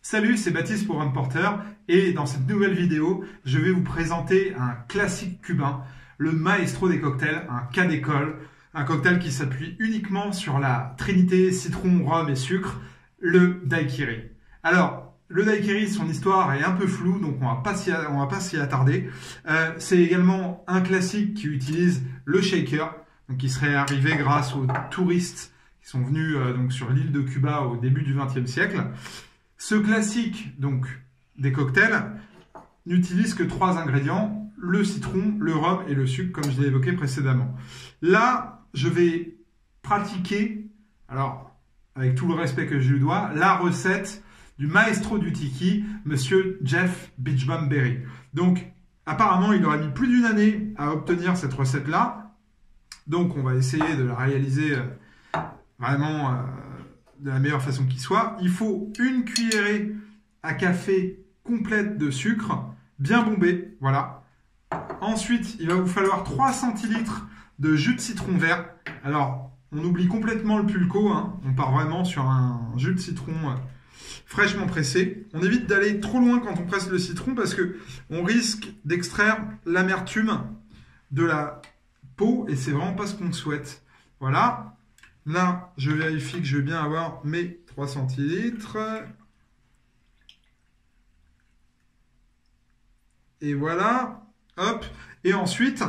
Salut, c'est Baptiste pour Run Porter et dans cette nouvelle vidéo, je vais vous présenter un classique cubain, le maestro des cocktails, un cas d'école, un cocktail qui s'appuie uniquement sur la trinité citron, rhum et sucre, le daiquiri. Alors, le daiquiri, son histoire est un peu floue, donc on va pas s'y, va pas s'y attarder. Euh, c'est également un classique qui utilise le shaker, qui serait arrivé grâce aux touristes qui sont venus euh, sur l'île de Cuba au début du XXe siècle. Ce classique donc des cocktails n'utilise que trois ingrédients le citron, le rhum et le sucre, comme je l'ai évoqué précédemment. Là, je vais pratiquer, alors avec tout le respect que je lui dois, la recette du maestro du tiki, monsieur Jeff Beachbum Berry. Donc, apparemment, il aurait mis plus d'une année à obtenir cette recette-là. Donc, on va essayer de la réaliser euh, vraiment euh, de la meilleure façon qui soit. Il faut une cuillerée à café complète de sucre, bien bombé, voilà. Ensuite, il va vous falloir 3 centilitres de jus de citron vert. Alors, on oublie complètement le pulco, hein. on part vraiment sur un jus de citron euh, fraîchement pressé. On évite d'aller trop loin quand on presse le citron parce que on risque d'extraire l'amertume de la peau et c'est vraiment pas ce qu'on souhaite. Voilà. Là, je vérifie que je vais bien avoir mes 3 centilitres. Et voilà. Hop. Et ensuite,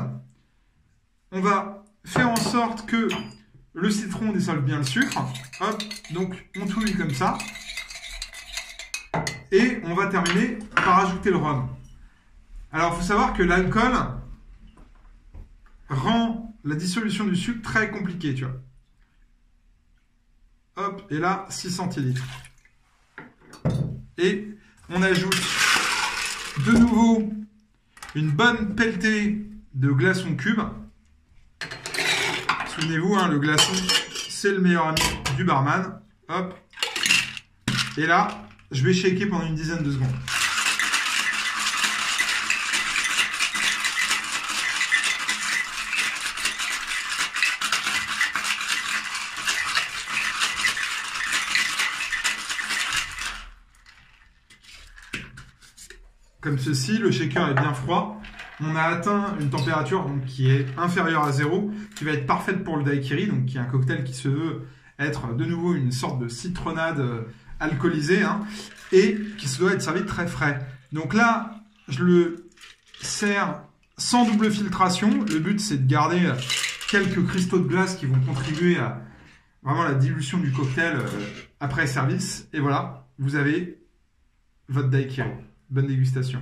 on va faire en sorte que le citron dissolve bien le sucre. Hop. Donc, on touille comme ça. Et on va terminer par ajouter le rhum. Alors, il faut savoir que l'alcool rend la dissolution du sucre très compliquée, tu vois. Hop, et là, 6 centilitres. Et on ajoute de nouveau une bonne pelletée de glaçons cubes. Souvenez-vous, hein, le glaçon, c'est le meilleur ami du barman. Et là, je vais shaker pendant une dizaine de secondes. Comme ceci, le shaker est bien froid. On a atteint une température qui est inférieure à zéro, qui va être parfaite pour le daiquiri, donc qui est un cocktail qui se veut être de nouveau une sorte de citronnade euh, alcoolisé hein, et qui se doit être servi très frais. Donc là, je le sers sans double filtration. Le but, c'est de garder quelques cristaux de glace qui vont contribuer à vraiment la dilution du cocktail euh, après service. Et voilà, vous avez votre daiquiri. Bonne dégustation.